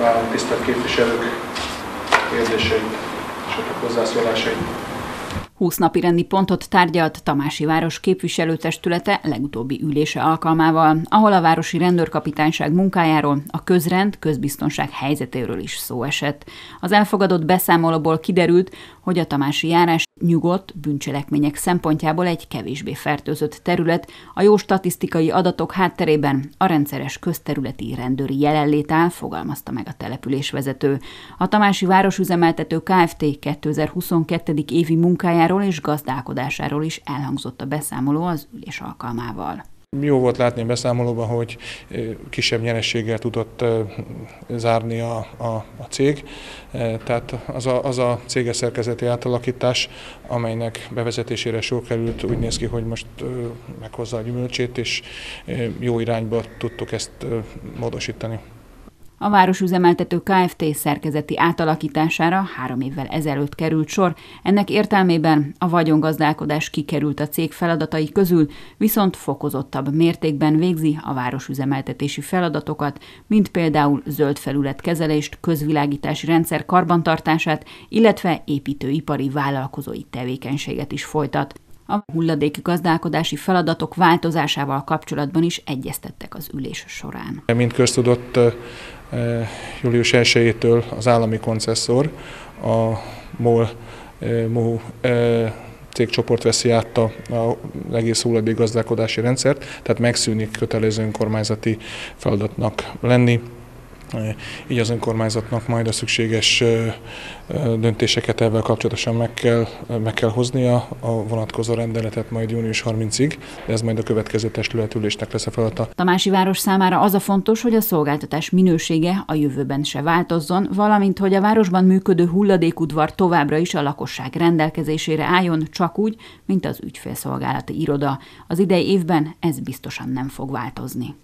várom tisztelt képviselők kérdéseit és a hozzászólásait. 20 napi rendi pontot tárgyalt Tamási város képviselőtestülete legutóbbi ülése alkalmával, ahol a városi rendőrkapitányság munkájáról, a közrend, közbiztonság helyzetéről is szó esett. Az elfogadott beszámolóból kiderült, hogy a Tamási járás nyugodt bűncselekmények szempontjából egy kevésbé fertőzött terület, a jó statisztikai adatok hátterében a rendszeres közterületi rendőri jelenlét áll, fogalmazta meg a településvezető. A Tamási Városüzemeltető Kft. 2022. évi munkájáról és gazdálkodásáról is elhangzott a beszámoló az ülés alkalmával. Jó volt látni a beszámolóban, hogy kisebb nyerességgel tudott zárni a, a, a cég. Tehát az a, az a céges szerkezeti átalakítás, amelynek bevezetésére sor került, úgy néz ki, hogy most meghozza a gyümölcsét, és jó irányba tudtuk ezt módosítani. A városüzemeltető Kft. szerkezeti átalakítására három évvel ezelőtt került sor, ennek értelmében a vagyongazdálkodás kikerült a cég feladatai közül, viszont fokozottabb mértékben végzi a városüzemeltetési feladatokat, mint például zöld felületkezelést, közvilágítási rendszer karbantartását, illetve építőipari vállalkozói tevékenységet is folytat. A hulladék gazdálkodási feladatok változásával kapcsolatban is egyeztettek az ülés során. Mint köztudott, július 1-től az állami koncesszor, a MOL MOHU cégcsoport veszi át a, a egész hulladékgazdálkodási rendszert, tehát megszűnik kötelező önkormányzati feladatnak lenni. Így az önkormányzatnak majd a szükséges döntéseket ebben kapcsolatosan meg kell, meg kell hoznia, a vonatkozó rendeletet majd június 30-ig, de ez majd a következő testületülésnek lesz a feladata. Tamási város számára az a fontos, hogy a szolgáltatás minősége a jövőben se változzon, valamint hogy a városban működő hulladékudvar továbbra is a lakosság rendelkezésére álljon, csak úgy, mint az ügyfélszolgálati iroda. Az idei évben ez biztosan nem fog változni.